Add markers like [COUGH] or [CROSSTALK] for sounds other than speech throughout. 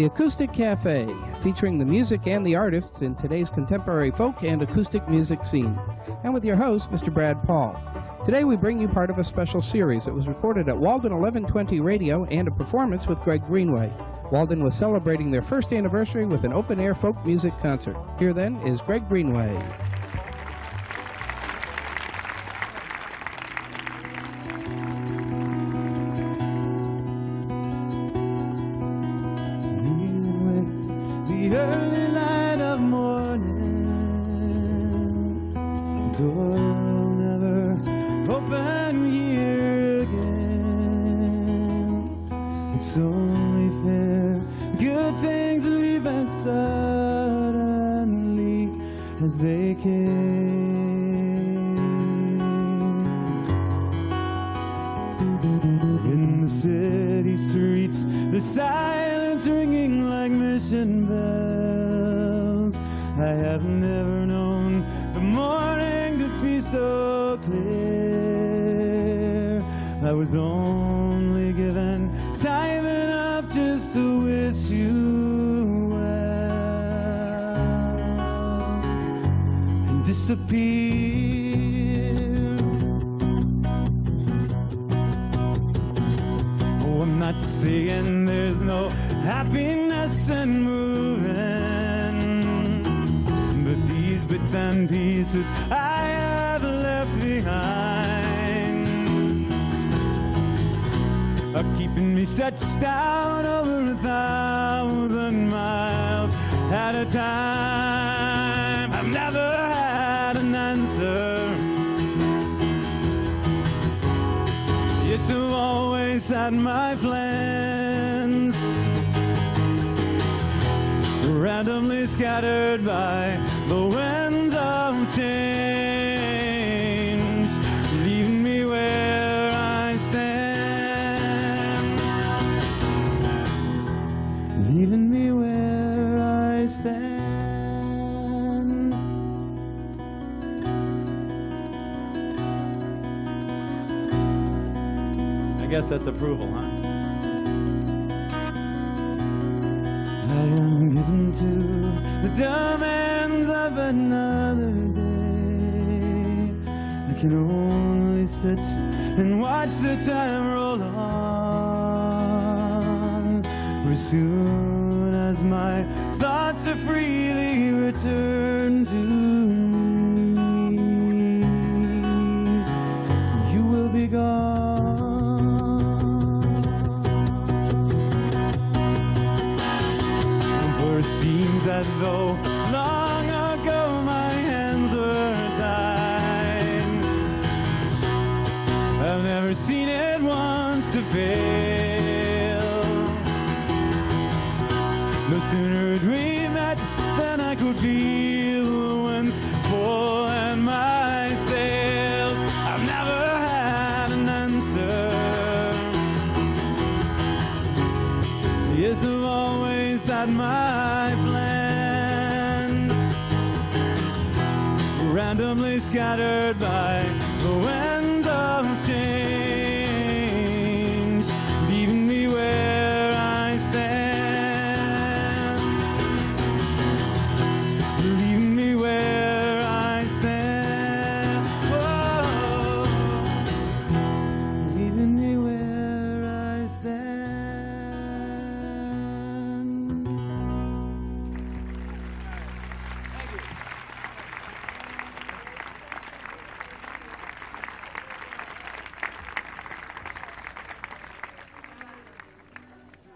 The Acoustic Cafe, featuring the music and the artists in today's contemporary folk and acoustic music scene. And with your host, Mr. Brad Paul. Today we bring you part of a special series that was recorded at Walden 1120 Radio and a performance with Greg Greenway. Walden was celebrating their first anniversary with an open-air folk music concert. Here then is Greg Greenway. It's only fair. Good things leave as suddenly as they came. In the city streets, the silence ringing like mission bells. I have never known the morning to be so clear. I was only disappear. Oh, I'm not saying there's no happiness in moving, but these bits and pieces I have left behind are keeping me stretched out over a thousand miles at a time. I've never had my plans. Randomly scattered by the winds guess that's approval, huh? I am given to the demands of another day. I can only sit and watch the time roll on. For soon as my thoughts are freely returned to me, No sooner we met than I could feel the winds pull at my sails. I've never had an answer. Yes, I've always had my plans randomly scattered by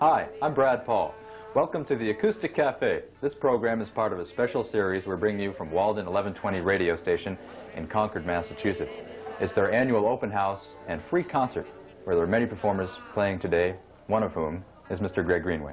Hi, I'm Brad Paul. Welcome to the Acoustic Cafe. This program is part of a special series we're bringing you from Walden 1120 radio station in Concord, Massachusetts. It's their annual open house and free concert where there are many performers playing today, one of whom is Mr. Greg Greenway.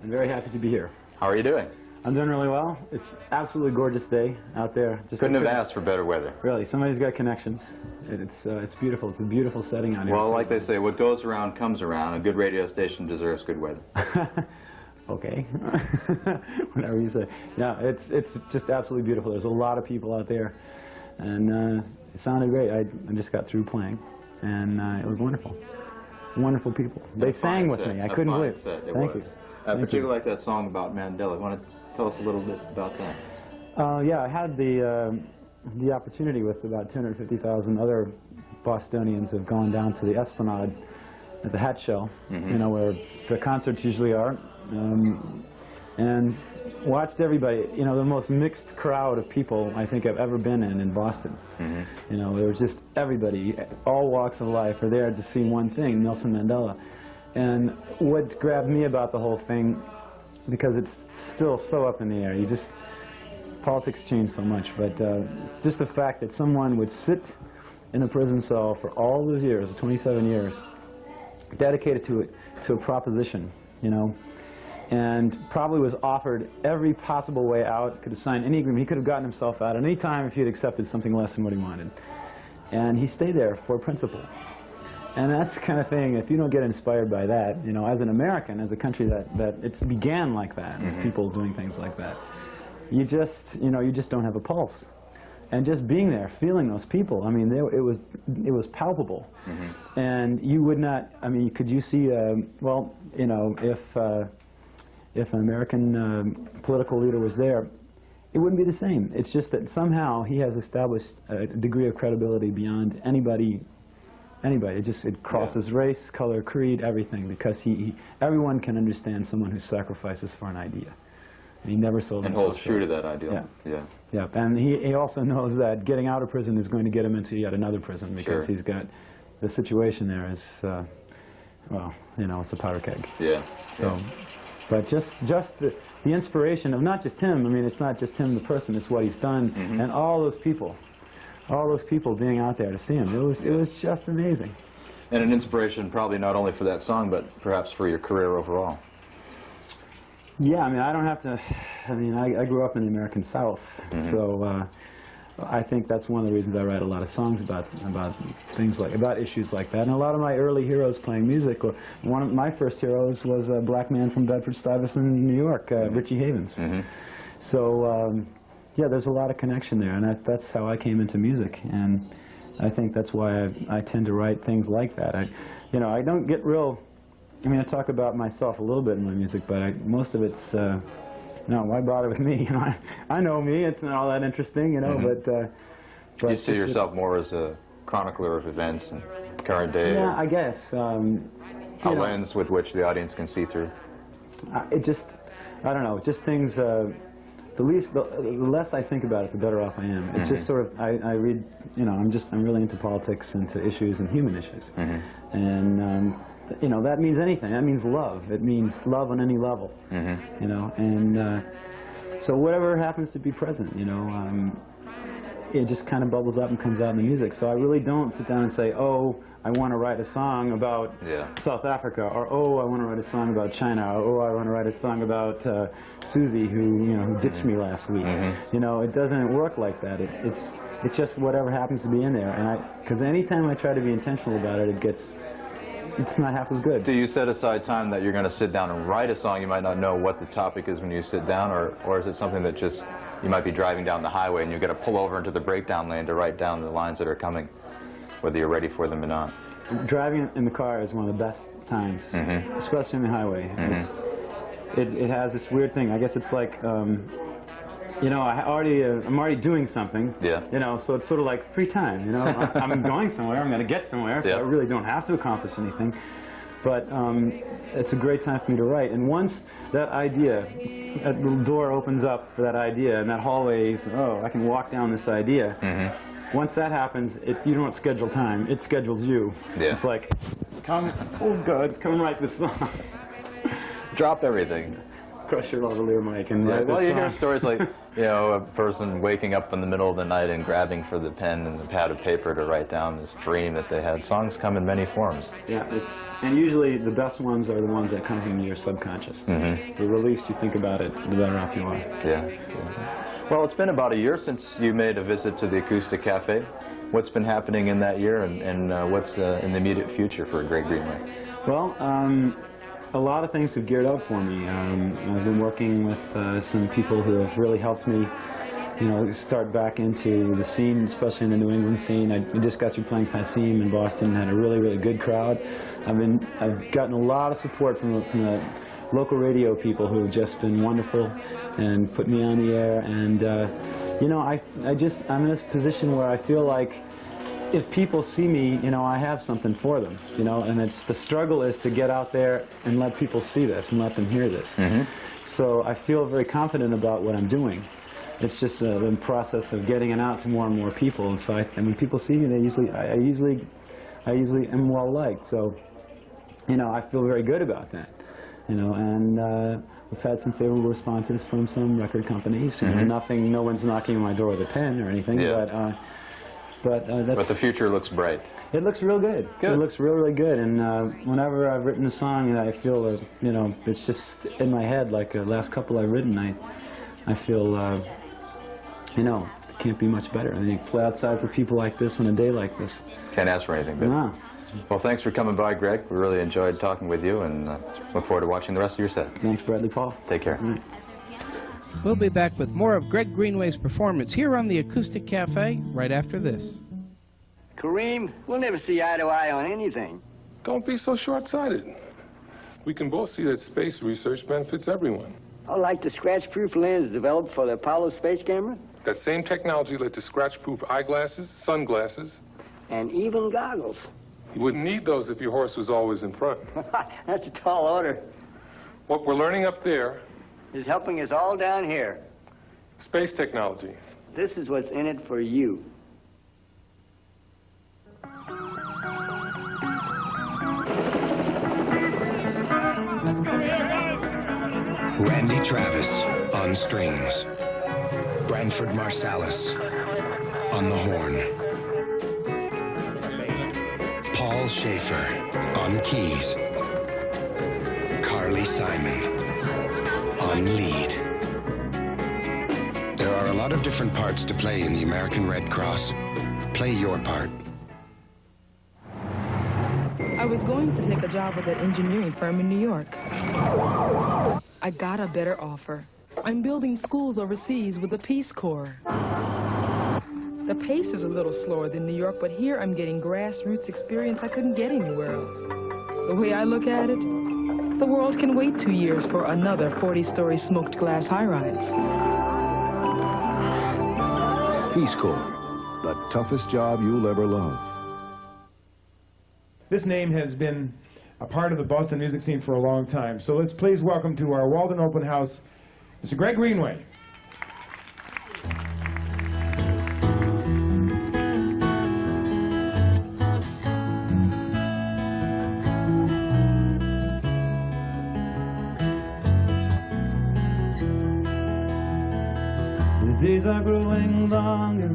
I'm very happy to be here. How are you doing? I'm doing really well. It's absolutely gorgeous day out there. Just Couldn't have asked for better weather. Really, somebody's got connections. And It's uh, it's beautiful. It's a beautiful setting out here. Well, like they say, what goes around comes around. A good radio station deserves good weather. [LAUGHS] okay, [LAUGHS] whatever you say. Yeah, it's it's just absolutely beautiful. There's a lot of people out there, and uh, it sounded great. I, I just got through playing, and uh, it was wonderful. Wonderful people. They A sang with set, me. I couldn't believe. it Thank was. you. I Thank you. particularly like that song about Mandela. You want to tell us a little bit about that? Uh, yeah, I had the uh, the opportunity with about 250,000 other Bostonians have gone down to the Esplanade at the Hatch Shell, you know, where the concerts usually are, um, and watched everybody. You know, the most mixed crowd of people I think I've ever been in in Boston. You know, there was just everybody, all walks of life, are there to see one thing: Nelson Mandela. And what grabbed me about the whole thing, because it's still so up in the air, you just politics change so much, but uh, just the fact that someone would sit in a prison cell for all those years, 27 years, dedicated to it, to a proposition, you know, and probably was offered every possible way out, could have signed any agreement, he could have gotten himself out at any time if he had accepted something less than what he wanted. And he stayed there for principle. And that's the kind of thing, if you don't get inspired by that, you know, as an American, as a country that, that it's began like that, with people doing things like that, you just, you know, you just don't have a pulse. And just being there, feeling those people, I mean, they, it was, it was palpable. And you would not, I mean, could you see, um, well, you know, if, uh, if an American um, political leader was there, it wouldn't be the same. It's just that somehow he has established a degree of credibility beyond anybody anybody. It just it crosses race, color, creed, everything, because he, he everyone can understand someone who sacrifices for an idea. And he never sold And himself holds true to that ideal. Yeah. Yeah. Yeah, and he, he also knows that getting out of prison is going to get him into yet another prison because Sure. he's got the situation there is, uh, well, you know, it's a powder keg. Yeah. So, yeah. But just just the, the inspiration of not just him. I mean, it's not just him, the person. It's what he's done, Mm-hmm. and all those people, all those people being out there to see him. It was it was just amazing. And an inspiration probably not only for that song, but perhaps for your career overall. Yeah, I mean, I don't have to. [SIGHS] I mean, I, I grew up in the American South, so uh, I think that's one of the reasons I write a lot of songs about about things like about issues like that. And a lot of my early heroes playing music, or one of my first heroes was a black man from Bedford Stuyvesant, in New York, uh, Richie Havens. So um, yeah, there's a lot of connection there, and that, that's how I came into music, and I think that's why I, I tend to write things like that. I, you know, I don't get real. I mean, I talk about myself a little bit in my music, but I, most of it's, uh, no, why bother with me? [LAUGHS] You know, I, I know me. It's not all that interesting, you know. But, uh, but you see yourself more as a chronicler of events and current day, Yeah, I guess. Um, a know, lens with which the audience can see through. I- it just, I don't know, just things. Uh, the least, the, the less I think about it, the better off I am. It's just sort of, I, I read, you know, I'm just, I'm really into politics, into issues and human issues, and um, you know, that means anything. That means love. It means love on any level, you know, and uh, so whatever happens to be present, you know. Um, it just kind of bubbles up and comes out in the music. So I really don't sit down and say, oh, I want to write a song about Yeah. South Africa, or oh, I want to write a song about China, or oh, I want to write a song about uh, Susie who you know who ditched me last week. You know, it doesn't work like that. It, it's it's just whatever happens to be in there. And I, because anytime I try to be intentional about it, it gets it's not half as good. Do you set aside time that you're going to sit down and write a song? You might not know what the topic is when you sit down, or, or is it something that just you might be driving down the highway and you're going to pull over into the breakdown lane to write down the lines that are coming, whether you're ready for them or not? Driving in the car is one of the best times, especially on the highway. It's, it, it has this weird thing. I guess it's like, um, you know, I already, uh, I'm already doing something. Yeah. You know, so it's sort of like free time. You know, I- I'm going somewhere. I'm going to get somewhere, so Yeah. I really don't have to accomplish anything. But um, it's a great time for me to write. And once that idea, that little door opens up for that idea, and that hallway, is, oh, I can walk down this idea. Once that happens, it, you don't schedule time. It schedules you. Yeah. It's like, come, oh God, come write this song. Drop everything. Crush your lavalier mic and Yeah, well, you hear stories like, [LAUGHS] you know, a person waking up in the middle of the night and grabbing for the pen and the pad of paper to write down this dream that they had. Songs come in many forms. Yeah, it's and usually the best ones are the ones that come from your subconscious. Mm-hmm. The least you think about it, the better off you are. Yeah. Well, it's been about a year since you made a visit to the Acoustic Cafe. What's been happening in that year, and, and uh, what's uh, in the immediate future for Greg Greenway? Well, um, a lot of things have geared up for me. Um, I've been working with uh, some people who have really helped me, you know, start back into the scene, especially in the New England scene. I, just got through playing Passim in Boston, had a really, really good crowd. I've been, I've gotten a lot of support from the, from the local radio people who have just been wonderful and put me on the air. And, uh, you know, I, I just, I'm in this position where I feel like if people see me, you know, I have something for them, you know, and it's the struggle is to get out there and let people see this and let them hear this. So I feel very confident about what I'm doing. It's just a, the process of getting it out to more and more people. And so I, and when people see me, they usually, I, I usually, I usually am well liked. So, you know, I feel very good about that. You know, and uh, we've had some favorable responses from some record companies. You know, nothing, no one's knocking on my door with a pen or anything. Yeah. But, uh, but uh, that's. But the future looks bright. It looks real good. Good. It looks real, really good. And uh, whenever I've written a song, I feel, uh, you know, it's just in my head. Like the last couple I've written, I, I feel, uh, you know, it can't be much better. And you play outside for people like this on a day like this. Can't ask for anything. Wow. well, thanks for coming by, Greg. We really enjoyed talking with you, and uh, look forward to watching the rest of your set. Thanks, Bradley Paul. Take care. We'll be back with more of Greg Greenway's performance here on the Acoustic Cafe right after this. Kareem, we'll never see eye to eye on anything. Don't be so short-sighted. We can both see that space research benefits everyone. I like the scratch-proof lens developed for the Apollo space camera, That same technology led to scratch-proof eyeglasses, sunglasses. and even goggles. You wouldn't need those if your horse was always in front. [LAUGHS] That's a tall order. What we're learning up there, Is helping us all down here. space technology. This is what's in it for you. Randy Travis on strings. Branford Marsalis on the horn. Paul Shaffer on keys. Carly Simon on lead. There are a lot of different parts to play in the American Red Cross. Play your part. I was going to take a job with an engineering firm in New York. I got a better offer. I'm building schools overseas with the Peace Corps. The pace is a little slower than New York, but here I'm getting grassroots experience I couldn't get anywhere else. The way I look at it, the world can wait two years for another 40-story smoked glass high-rise. Peace Corps, the toughest job you'll ever love. This name has been a part of the Boston music scene for a long time. So let's please welcome to our Walden Open House, Mr. Greg Greenway. Days are growing longer.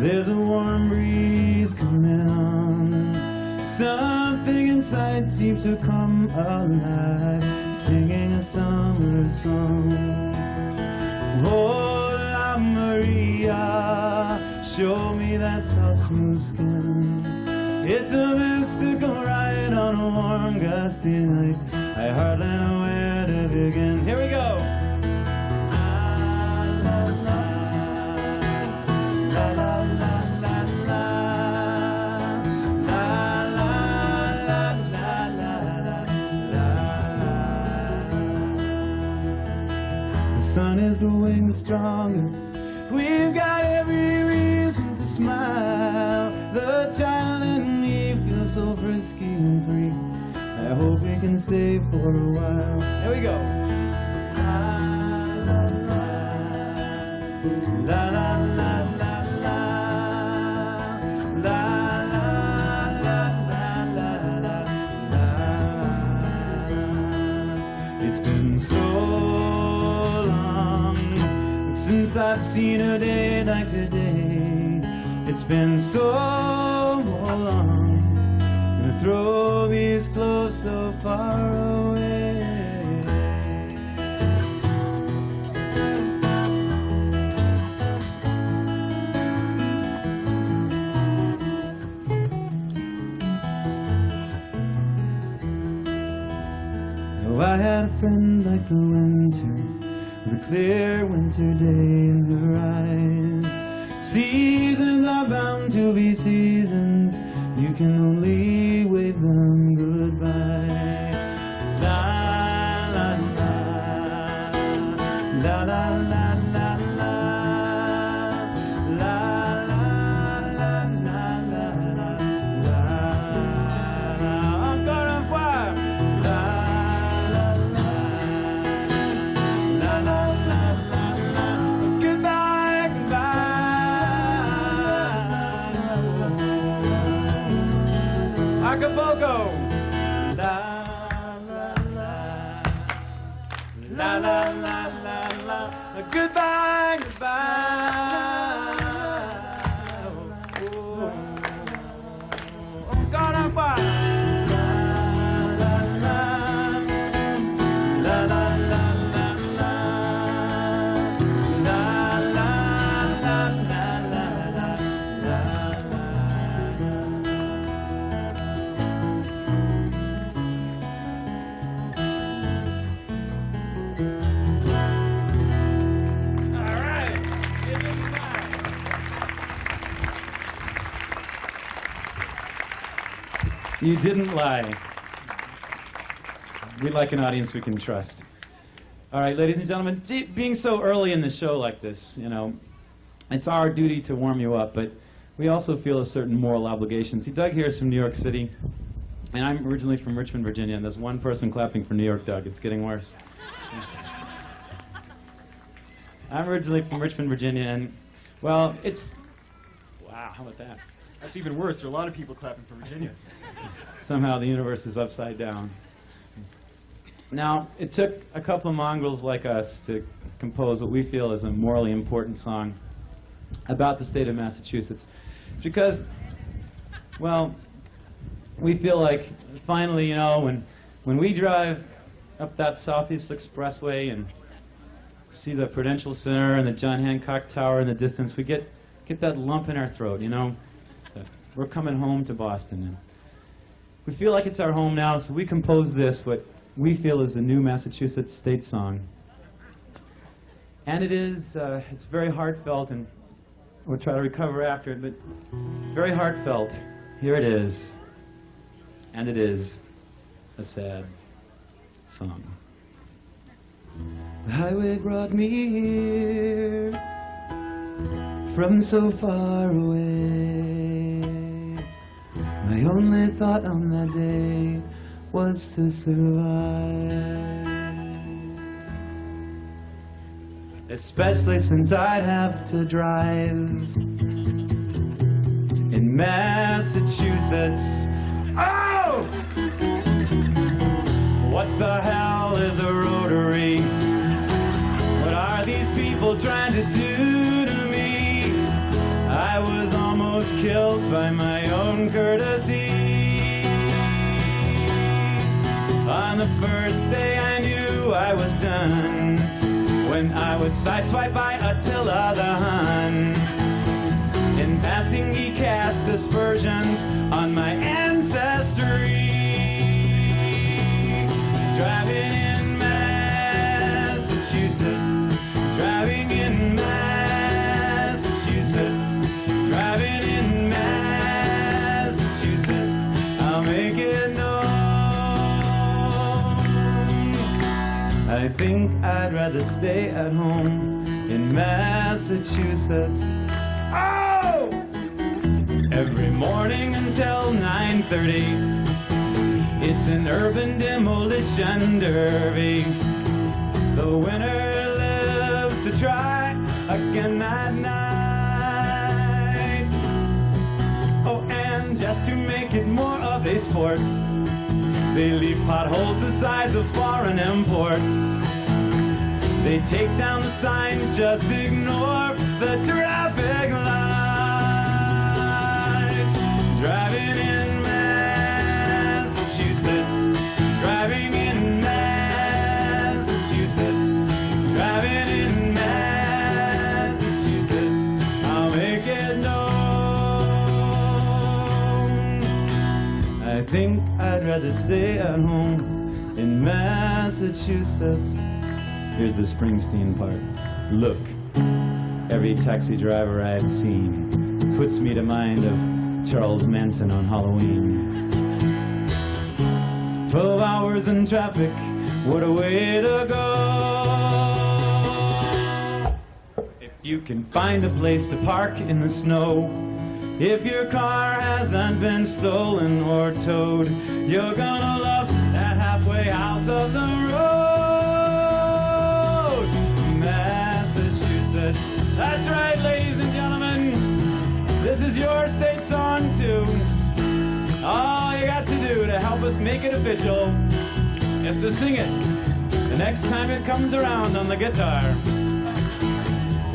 There's a warm breeze coming on. Something inside seems to come alive, singing a summer song. Oh, Maria, show me that soft smooth skin. It's a mystical ride on a warm gusty night. I hardly know where to begin. Here we go. Stronger. We've got every reason to smile. The child in me feels so frisky and free. I hope we can stay for a while. Here we go. Seen a day like today. It's been so long to throw these clothes so far away. Oh, I had a friend like the winter, the clear winter day. Seasons are bound to be seasons, Acapulco. La la la la la la la la. Goodbye, You didn't lie. We like an audience we can trust. All right, ladies and gentlemen, being so early in the show like this, you know, it's our duty to warm you up, but we also feel a certain moral obligation. See, Doug here is from New York City, and I'm originally from Richmond, Virginia, and there's one person clapping for New York, Doug. It's getting worse. I'm originally from Richmond, Virginia, and, well, it's. Wow, how about that? That's even worse. There are a lot of people clapping for Virginia. Somehow the universe is upside down. Now, it took a couple of mongrels like us to compose what we feel is a morally important song about the state of Massachusetts. Because, well, we feel like finally, you know, when, when we drive up that Southeast Expressway and see the Prudential Center and the John Hancock Tower in the distance, we get, get that lump in our throat, you know? We're coming home to Boston. And we feel like it's our home now, so we composed this, what we feel is the new Massachusetts state song. And it is, uh, it's very heartfelt, and we'll try to recover after it, but very heartfelt. Here it is. And it is a sad song. The highway brought me here from so far away. My only thought on that day was to survive. Especially since I'd have to drive in Massachusetts. Oh! What the hell is a rotary? What are these people trying to do to me? I was almost killed by my own courtesy. On the first day I knew I was done, when I was sideswiped by Attila the Hun. In passing, he cast aspersions on my Rather stay at home in Massachusetts. Oh! Every morning until 9:30. It's an urban demolition derby. The winner lives to try again that night. Oh, and just to make it more of a sport, they leave potholes the size of foreign imports. They take down the signs, just ignore the traffic lights. Driving in Massachusetts, driving in Massachusetts, driving in Massachusetts. I'll make it known. I think I'd rather stay at home in Massachusetts. Here's the Springsteen part. Look, every taxi driver I've seen puts me to mind of Charles Manson on Halloween. Twelve hours in traffic, what a way to go. If you can find a place to park in the snow, if your car hasn't been stolen or towed, you're gonna love that halfway house of the that's right, ladies and gentlemen. This is your state song too. All you got to do to help us make it official is to sing it the next time it comes around on the guitar.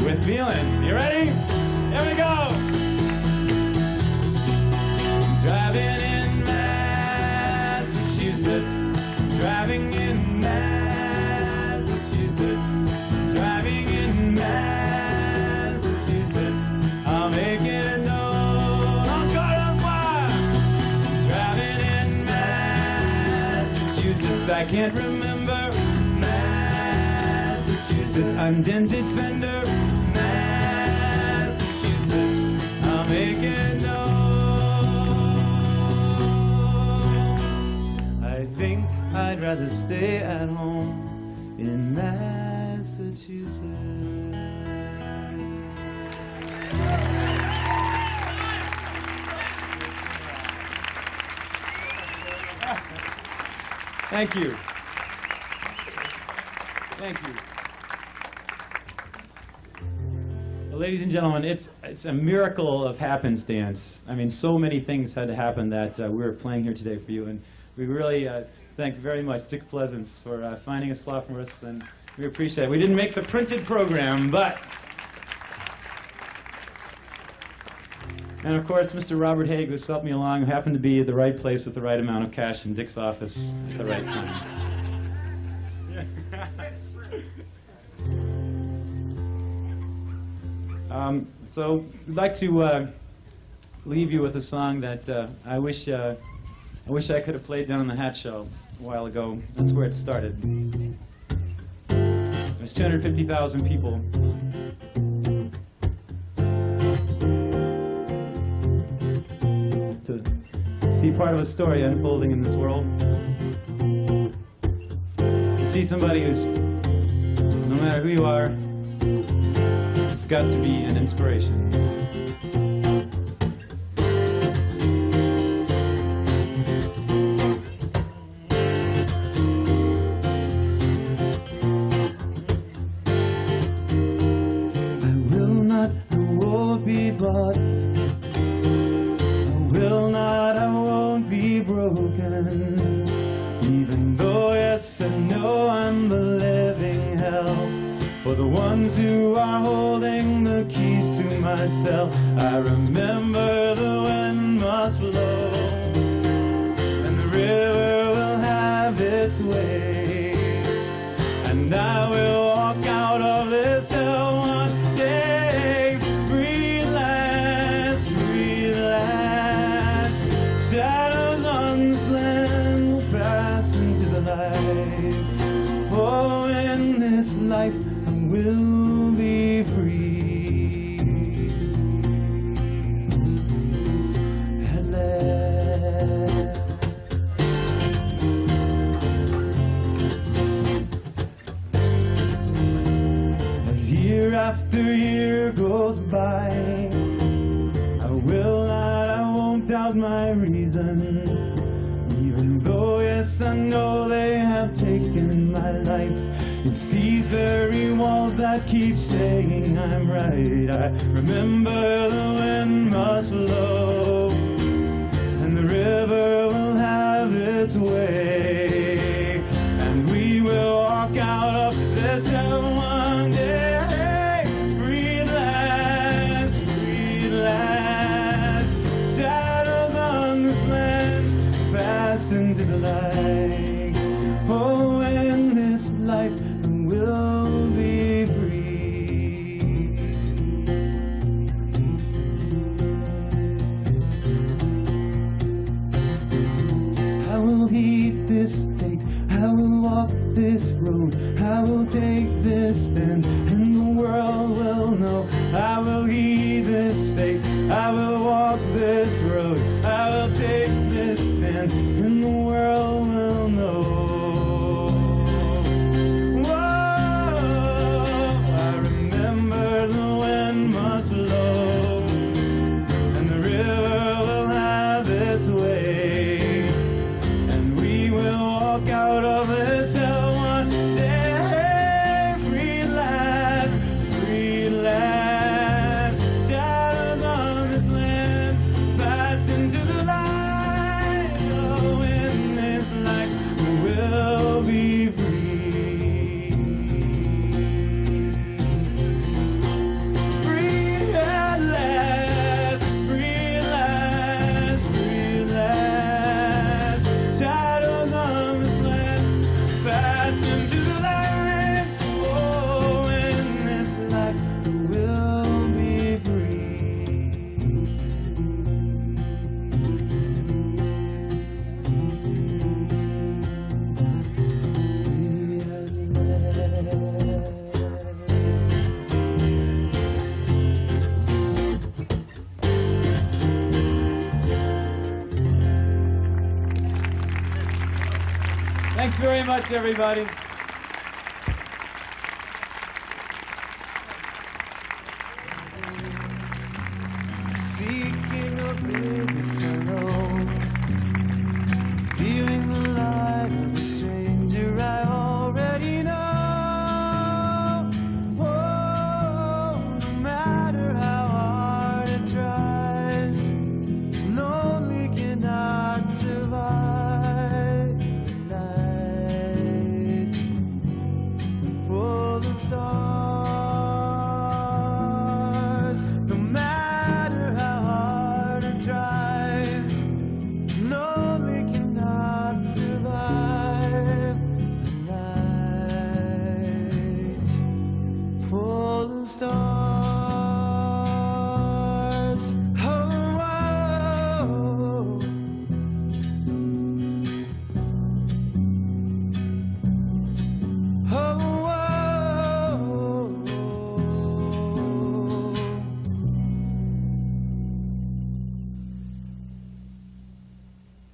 With feeling. You ready? Here we go. I can't remember Massachusetts. Undented fender. Massachusetts. I'll make it known. I think I'd rather stay at home in Massachusetts. Thank you. Thank you. Well, ladies and gentlemen, it's it's a miracle of happenstance. I mean, so many things had to happen that uh, we were playing here today for you, and we really uh, thank very much Dick Pleasants for uh, finding a slot for us, and we appreciate it. We didn't make the printed program, but. And of course, Mr. Robert Haigh, who's helped me along, who happened to be at the right place with the right amount of cash in Dick's office at the right time. [LAUGHS] Um, so we'd like to uh, leave you with a song that uh, I wish uh, I wish I could have played down in the Hatch Shell a while ago. That's where it started. There's 250,000 people. Part of a story unfolding in this world. To see somebody who's, no matter who you are, it's got to be an inspiration. It's these very walls that keep saying I'm right. I remember the wind must blow, much, everybody.